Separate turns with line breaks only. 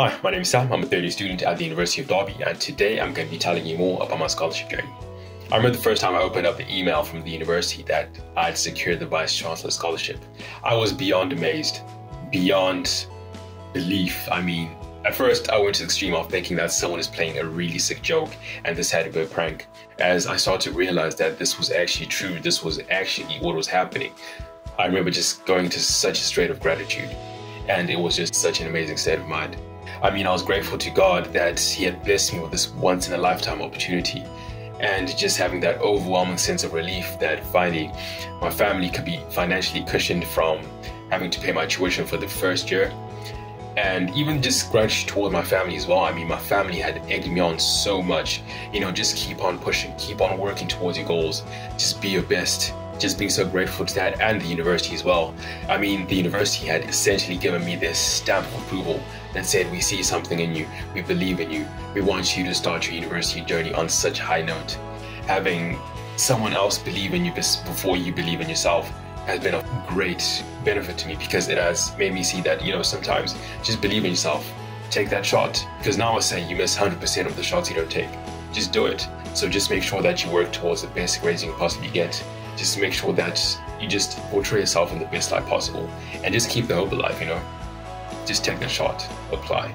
Hi, my name is Sam. I'm a third year student at the University of Derby, and today I'm going to be telling you more about my scholarship journey. I remember the first time I opened up the email from the university that I'd secured the Vice Chancellor Scholarship. I was beyond amazed, beyond belief. I mean, at first, I went to the extreme of thinking that someone is playing a really sick joke and this had to be a prank. As I started to realize that this was actually true, this was actually what was happening, I remember just going to such a state of gratitude. And it was just such an amazing state of mind. I mean, I was grateful to God that He had blessed me with this once in a lifetime opportunity. And just having that overwhelming sense of relief that finally my family could be financially cushioned from having to pay my tuition for the first year. And even just gratitude toward my family as well. I mean, my family had egged me on so much. You know, just keep on pushing, keep on working towards your goals, just be your best just being so grateful to that and the university as well. I mean, the university had essentially given me this stamp of approval that said, We see something in you, we believe in you, we want you to start your university journey on such a high note. Having someone else believe in you before you believe in yourself has been a great benefit to me because it has made me see that, you know, sometimes just believe in yourself. Take that shot. Because now I say you miss 100% of the shots you don't take. Just do it. So just make sure that you work towards the best grades you can possibly get just make sure that you just portray yourself in the best light possible and just keep the hope alive, you know. Just take the shot, apply.